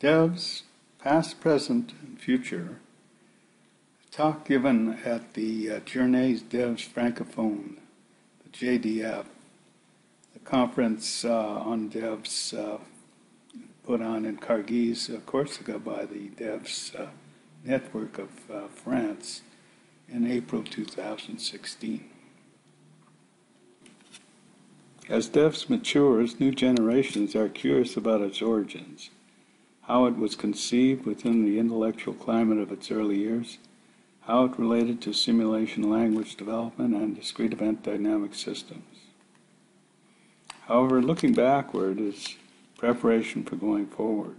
devs, past, present, and future. A talk given at the uh, Journées Devs Francophone, the JDF, the conference uh, on devs uh, put on in Cargèse, uh, Corsica by the Devs uh, Network of uh, France in April 2016. As devs matures, new generations are curious about its origins, how it was conceived within the intellectual climate of its early years, how it related to simulation language development and discrete event dynamic systems. However, looking backward is preparation for going forward.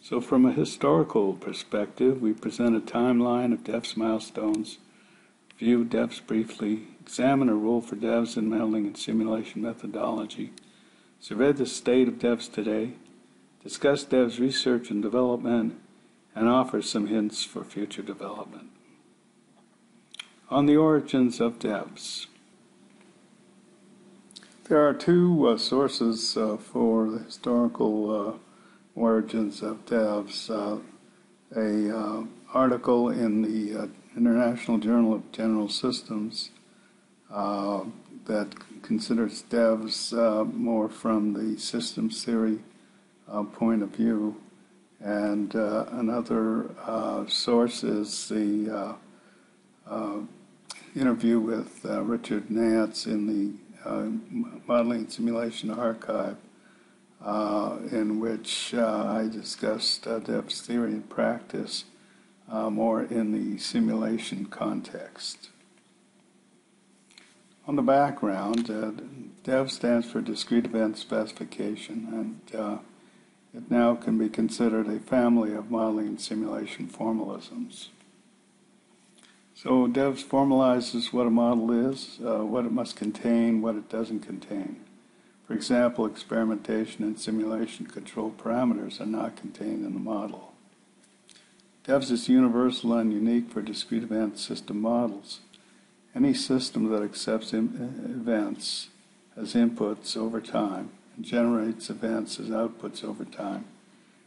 So, from a historical perspective, we present a timeline of devs milestones, view devs briefly, examine a role for devs in modeling and simulation methodology, survey the state of devs today, discuss devs research and development, and offer some hints for future development. On the origins of devs. There are two uh, sources uh, for the historical uh, origins of devs. Uh, a uh, article in the uh, International Journal of General Systems that considers devs more from the systems theory uh, point of view. And uh, another uh, source is the interview with Richard Nance in the Modeling and Simulation Archive. in which I discussed devs theory and practice more in the simulation context. On the background, uh, DEV stands for Discrete Event Specification, and uh, it now can be considered a family of modeling simulation formalisms. So DEVS formalizes what a model is, uh, what it must contain, what it doesn't contain. For example, experimentation and simulation control parameters are not contained in the model. DEVS is universal and unique for discrete event system models. Any system that accepts events as inputs over time and generates events as outputs over time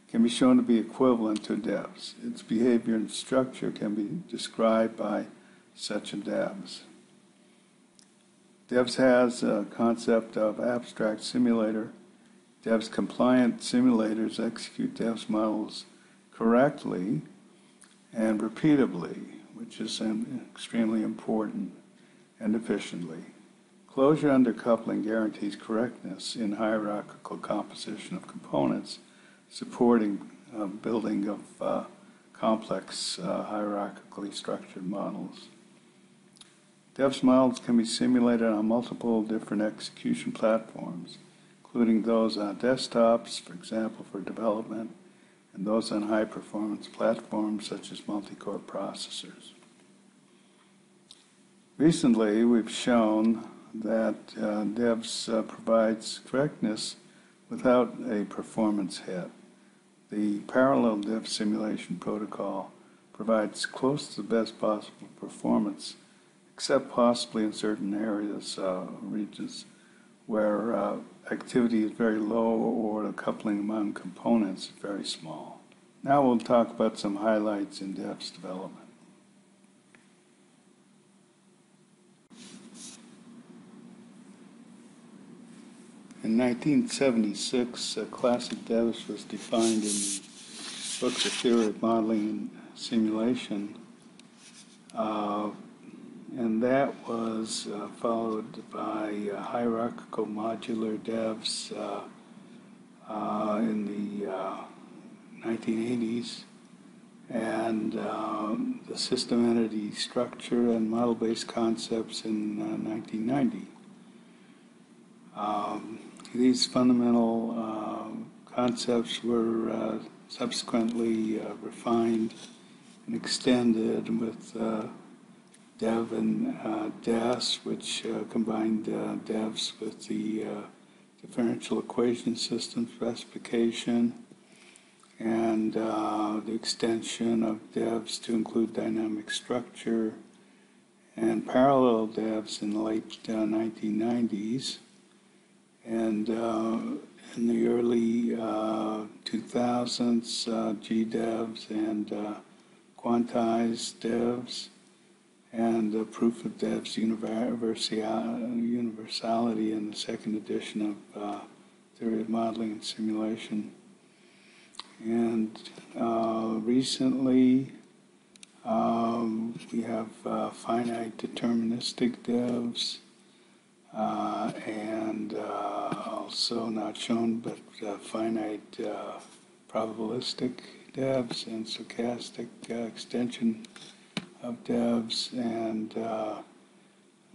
can be shown to be equivalent to devs. Its behavior and structure can be described by such a devs. Devs has a concept of abstract simulator. Devs compliant simulators execute devs models correctly and repeatably, which is extremely important and efficiently. Closure under coupling guarantees correctness in hierarchical composition of components, supporting uh, building of uh, complex uh, hierarchically structured models. DEVS models can be simulated on multiple different execution platforms, including those on desktops, for example, for development, and those on high performance platforms such as multi-core processors. Recently, we've shown that uh, DEVS uh, provides correctness without a performance hit. The parallel DEV simulation protocol provides close to the best possible performance, except possibly in certain areas, uh, regions, where uh, activity is very low or the coupling among components is very small. Now we'll talk about some highlights in DEV's development. In 1976, uh, classic devs was defined in the books of theory of modeling and simulation, uh, and that was uh, followed by uh, hierarchical modular devs uh, uh, in the 1980s, and um, the system entity structure and model-based concepts in 1990. Um, these fundamental uh, concepts were uh, subsequently uh, refined and extended with uh, Dev and uh, DES, which uh, combined DEVs with the differential equation system specification and the extension of DEVs to include dynamic structure and parallel DEVs in the late 1990s. And uh, in the early uh, 2000s, uh, GDEVs and uh, quantized devs, and proof of devs universality in the second edition of uh, Theory of Modeling and Simulation. And uh, recently, um, we have uh, finite deterministic devs, uh, and uh, also not shown, but uh, finite uh, probabilistic devs and stochastic uh, extension of devs, and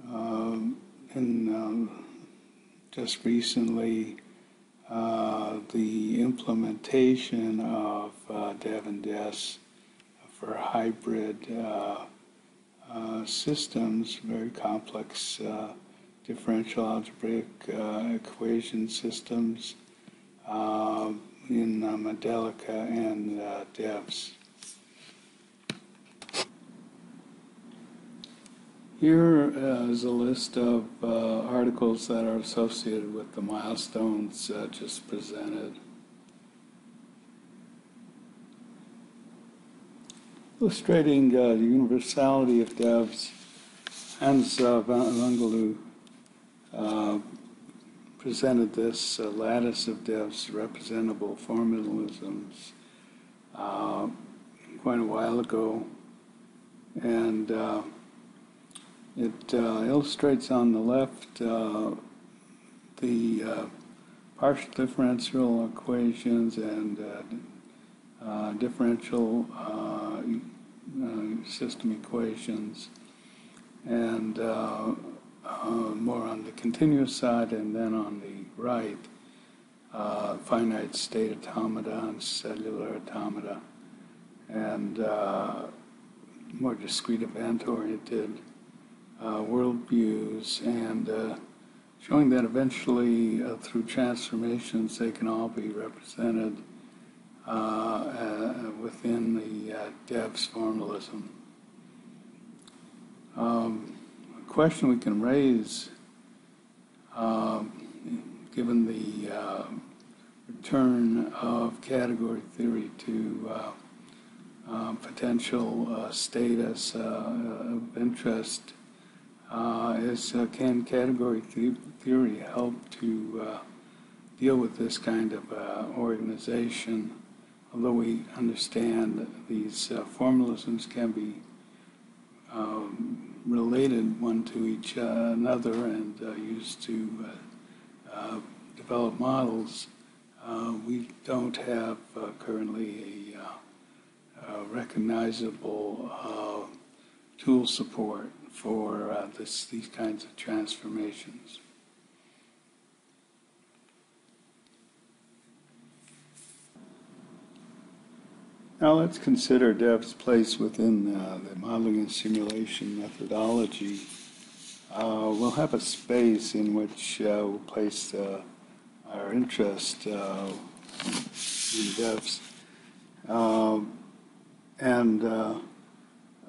um, and um, just recently the implementation of dev and des for hybrid uh, uh, systems, very complex uh, differential algebraic equation systems in Modelica and DEVS. Here is a list of uh, articles that are associated with the milestones uh, just presented. Illustrating uh, the universality of devs, Hans uh, uh, presented this uh, lattice of devs, representable formalisms, uh, quite a while ago. And uh, it uh, illustrates on the left the partial differential equations and differential system equations, and more on the continuous side, and then on the right, finite state automata and cellular automata, and more discrete event-oriented uh, worldviews and uh, showing that eventually uh, through transformations they can all be represented uh, uh, within the uh, devs formalism. Um, question we can raise, um, given the return of category theory to uh, potential uh, status uh, of interest is can category theory help to deal with this kind of organization? Although we understand these uh, formalisms can be um, related one to each uh, another and uh, used to uh, develop models, we don't have currently a, a recognizable tool support for this, these kinds of transformations. Now let's consider DEV's place within uh, the modeling and simulation methodology. Uh, we'll have a space in which uh, we'll place uh, our interest uh, in DEVs. Um, and uh,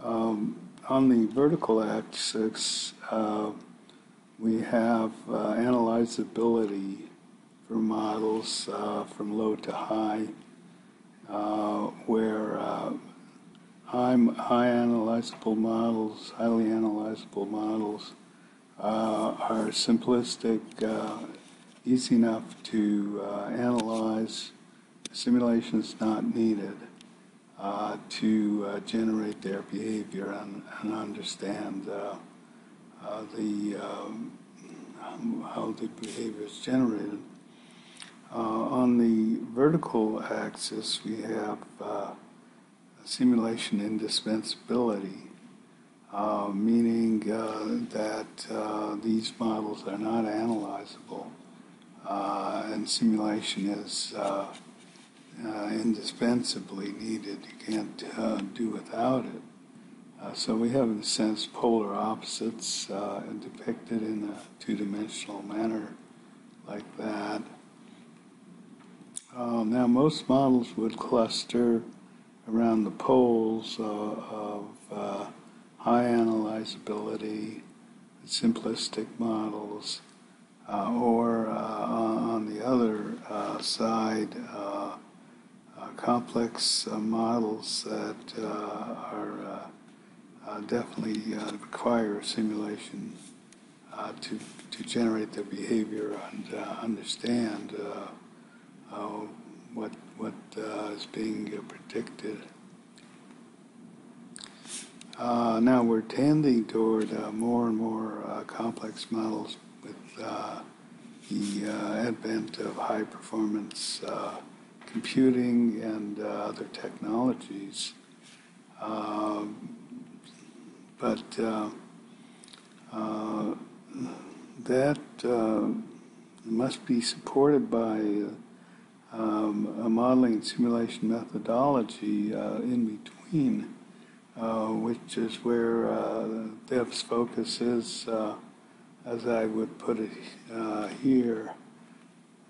um, on the vertical axis, we have analyzability for models from low to high. Uh, where uh, high, analyzable models, highly analyzable models, uh, are simplistic, uh, easy enough to uh, analyze. Simulation is not needed to generate their behavior and, and understand the um, how the behavior is generated. Uh, on the vertical axis, we have uh, simulation indispensability, uh, meaning uh, that uh, these models are not analyzable, uh, and simulation is indispensably needed. You can't do without it. so we have, in a sense, polar opposites depicted in a two-dimensional manner like that. Um, now, most models would cluster around the poles uh, of uh, high analyzability, simplistic models, uh, or uh, on the other uh, side, uh, complex uh, models that uh, are uh, definitely require simulation to, to generate their behavior and understand what, what is being predicted. Uh, now we're tending toward uh, more and more uh, complex models with the advent of high performance computing and uh, other technologies. Um, but uh, uh, that must be supported by um, a modeling simulation methodology in between, which is where DEV's focus is, as I would put it here.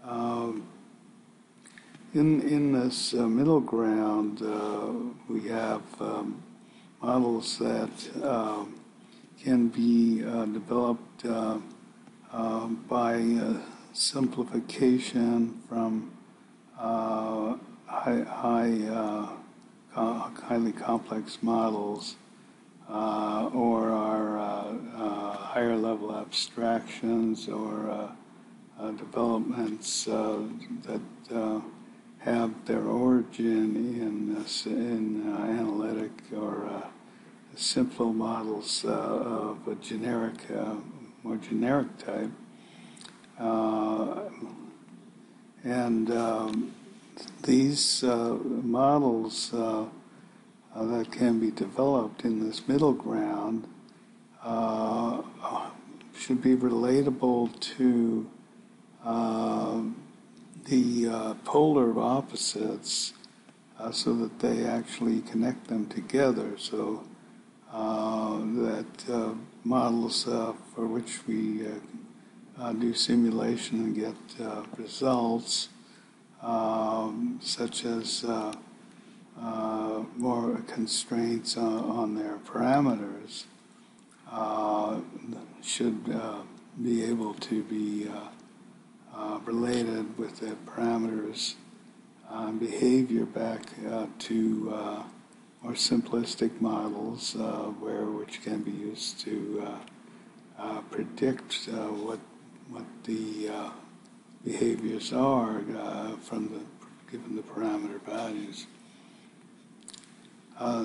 Um, in, in this uh, middle ground, uh, we have um, models that um, can be uh, developed uh, um, by simplification from uh, high, high highly complex models or our higher level abstractions or developments that have their origin in, uh, in uh, analytic or uh, simpler models uh, of a generic, uh, more generic type. Uh, and um, these models that can be developed in this middle ground should be relatable to the uh, polar opposites uh, so that they actually connect them together. So uh, that uh, models uh, for which we uh, do simulation and get results um, such as more constraints on, on their parameters should be able to be uh, related with the parameters uh, behavior back uh, to uh, more simplistic models uh, where which can be used to uh, predict what what the behaviors are from the given the parameter values.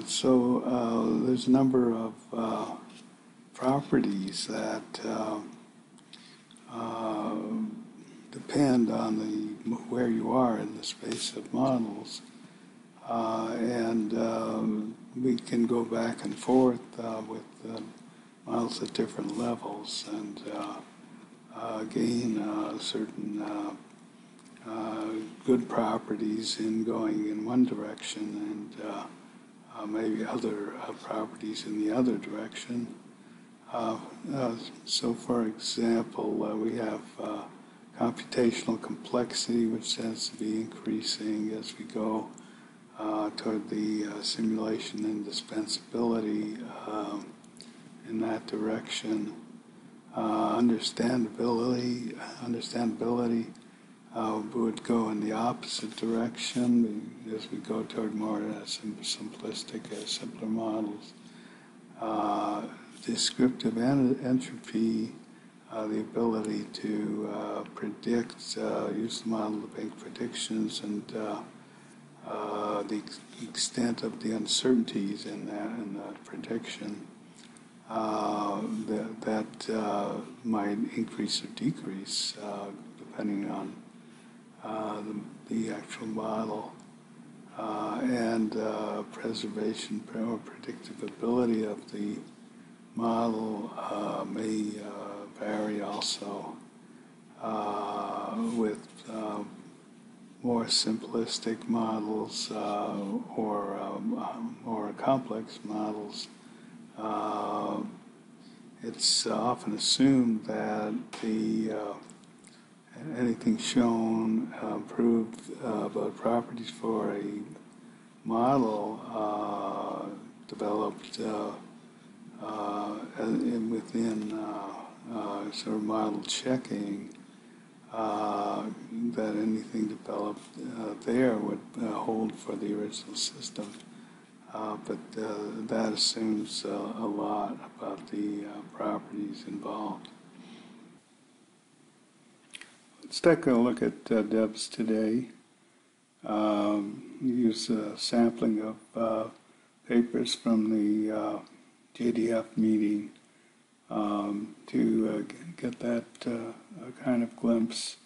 so there's a number of properties that depend on the where you are in the space of models, uh, and um, we can go back and forth uh, with uh, models at different levels and uh, uh, Uh, gain uh, certain uh, uh, good properties in going in one direction and maybe other properties in the other direction. so, for example, we have computational complexity, which tends to be increasing as we go uh, toward the uh, simulation indispensability um, in that direction. Uh, understandability, understandability uh, would go in the opposite direction as we go toward more uh, simplistic, uh, simpler models. descriptive entropy uh, the ability to uh, predict, uh, use the model to make predictions, and uh, uh, the extent of the uncertainties in that in that prediction. Uh, that, that might increase or decrease depending on the, the, actual model. and preservation or predictability of the model may vary also uh, with uh, more simplistic models uh, or um, more complex models. Uh, it's often assumed that the uh, anything shown uh, proved about properties for a model developed within uh, sort of model checking uh, that anything developed uh, there would uh, hold for the original system. Uh, but uh, that assumes a lot about the properties involved. Let's take a look at DEVS today. Um, use a sampling of papers from the JDF meeting um, to uh, get that uh, kind of glimpse.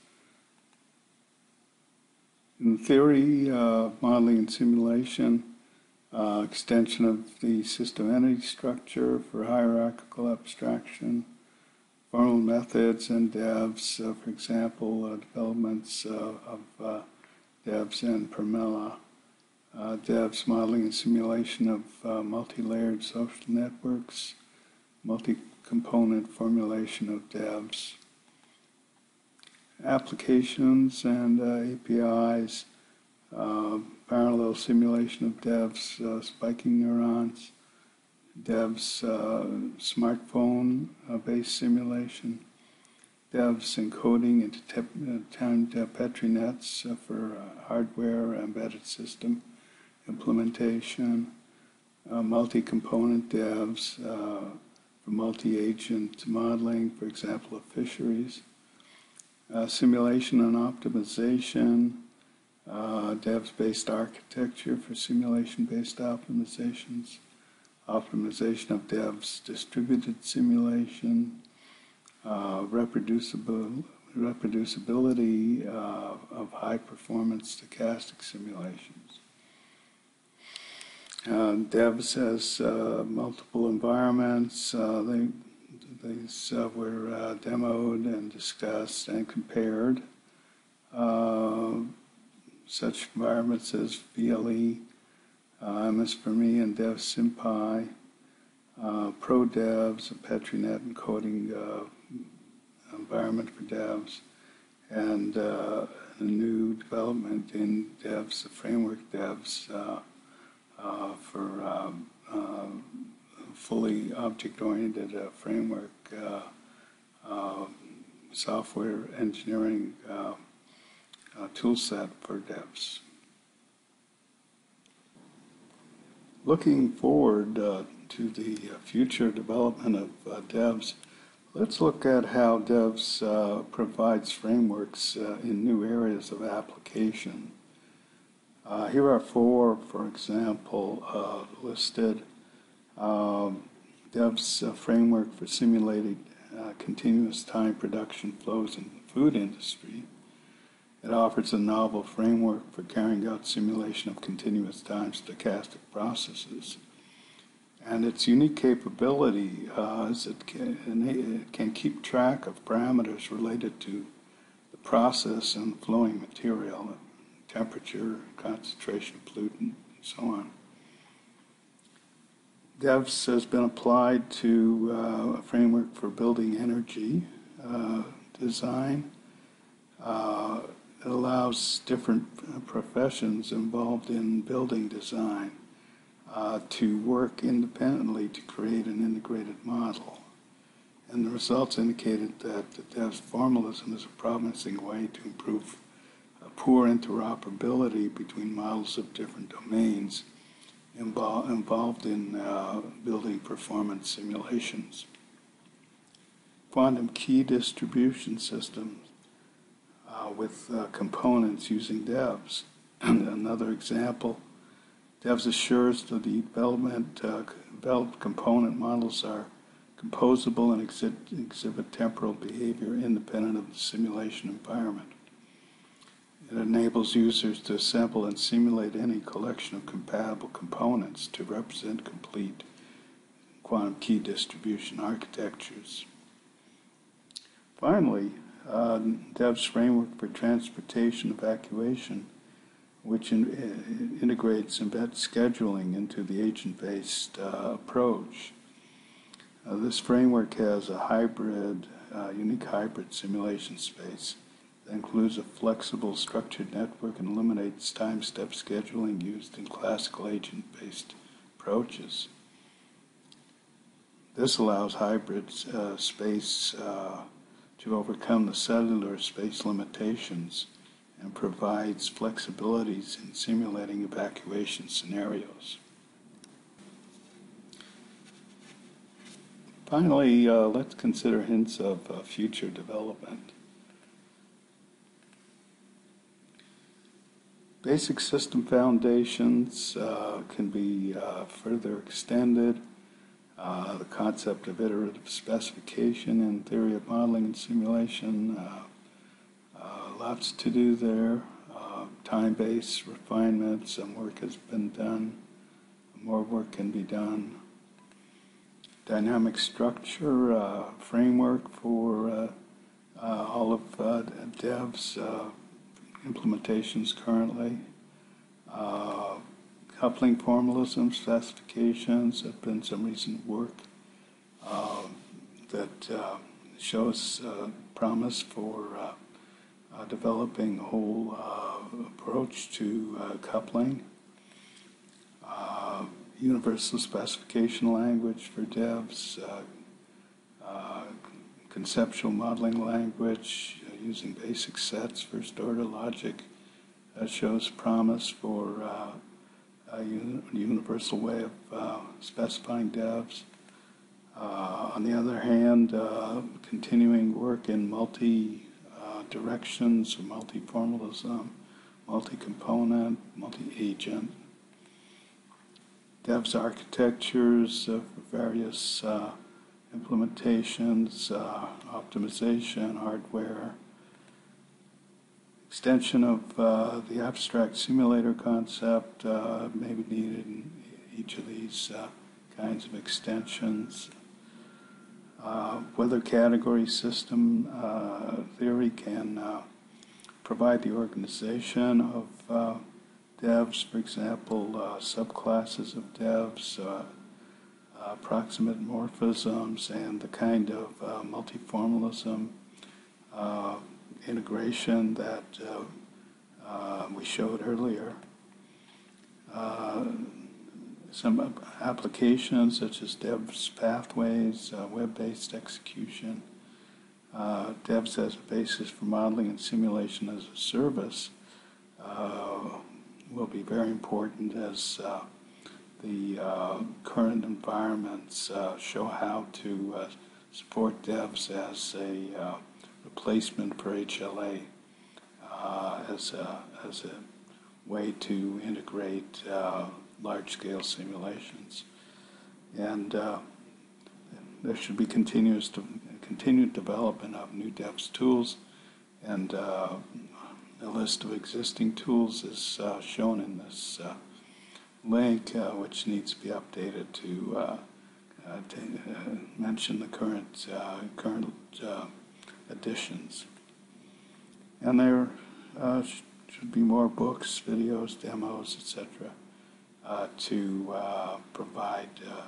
In theory, uh, modeling and simulation, uh, extension of the system entity structure for hierarchical abstraction, formal methods and devs, uh, for example, uh, developments of devs and Promela. Uh, devs modeling and simulation of uh, multi-layered social networks, multi component formulation of devs, applications and uh, APIs, uh, parallel simulation of devs, uh, spiking neurons, devs uh, smartphone uh, based simulation, devs encoding into te- timed Petri nets for hardware embedded system implementation, multi-component devs, for multi-agent modeling, for example, of fisheries, simulation and optimization, uh, devs-based architecture for simulation-based optimizations, optimization of devs distributed simulation, uh, reproducible, reproducibility uh, of high-performance stochastic simulations. Uh, Devs has uh, multiple environments. Uh, they, these were uh, demoed and discussed and compared. Uh, such environments as VLE, uh, MS4Me, and DEVSimPy, uh, ProDevs, a PetriNet encoding environment for devs, and a new development in devs, the framework devs uh, for um, uh, fully object-oriented uh, framework software engineering toolset for devs. Looking forward uh, to the future development of uh, devs, let's look at how devs uh, provides frameworks in new areas of application. Uh, here are four, for example, uh, listed. Um, Dev's uh, framework for simulating uh, continuous time production flows in the food industry. It offers a novel framework for carrying out simulation of continuous time stochastic processes. And its unique capability uh, is it can, it can keep track of parameters related to the process and flowing material temperature, concentration of pollutant, and so on. DEVS has been applied to uh, a framework for building energy uh, design. Uh, allows different professions involved in building design uh, to work independently to create an integrated model. And the results indicated that the DEVS formalism is a promising way to improve poor interoperability between models of different domains involved, involved in uh, building performance simulations. Quantum key distribution systems uh, with uh, components using DEVS. And another example, DEVS assures that the development, uh, developed component models are composable and exhibit temporal behavior independent of the simulation environment. It enables users to assemble and simulate any collection of compatible components to represent complete quantum key distribution architectures. Finally, uh, DEV's framework for transportation evacuation, which in, uh, integrates embed scheduling into the agent-based uh, approach. Uh, this framework has a hybrid, uh, unique hybrid simulation space that includes a flexible structured network and eliminates time step scheduling used in classical agent based approaches. This allows hybrid uh, space to overcome the cellular space limitations and provides flexibilities in simulating evacuation scenarios. Finally, uh, let's consider hints of uh, future development. Basic system foundations uh, can be uh, further extended. Uh, the concept of iterative specification in theory of modeling and simulation, uh, uh, lots to do there. Uh, time-based refinement, some work has been done. More work can be done. Dynamic structure framework for all of DEV's implementations currently. Uh, coupling formalism specifications have been some recent work uh, that uh, shows uh, promise for uh, uh, developing a whole approach to coupling. universal specification language for devs, conceptual modeling language, using basic sets, first order logic, uh, shows promise for uh, a universal way of uh, specifying devs. Uh, on the other hand, uh, continuing work in multi uh, directions, multi-formalism, multi-component, multi-agent. Devs architectures for various implementations, optimization, hardware, extension of uh, the abstract simulator concept uh, may be needed in each of these uh, kinds of extensions. Uh, whether category system uh, theory can uh, provide the organization of devs, for example, subclasses of devs, approximate morphisms, and the kind of multiformalism integration that uh, uh, we showed earlier. Uh, some applications such as Devs Pathways, web-based execution, Devs as a basis for modeling and simulation as a service will be very important as uh, the uh, current environments uh, show how to support devs as a replacement for HLA uh, as, a, as a way to integrate uh, large-scale simulations. And uh, there should be continuous to, continued development of new DEVS tools, and uh, a list of existing tools is uh, shown in this uh, link, which needs to be updated to, to mention the current current additions. And there uh, should be more books, videos, demos, etc., uh, to uh, provide uh,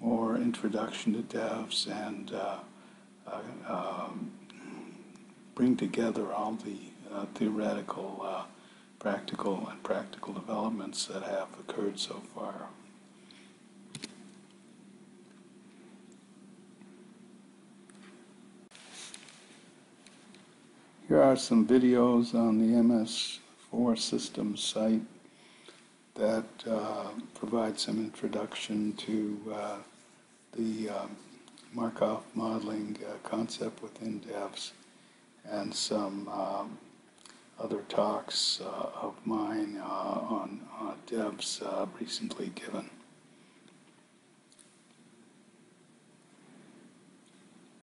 more introduction to devs and uh, uh, um, bring together all the theoretical, practical, and practical developments that have occurred so far. Here are some videos on the MS4 Systems site that uh, provide some introduction to uh, the uh, Markov modeling uh, concept within devs and some um, other talks uh, of mine uh, on devs recently given.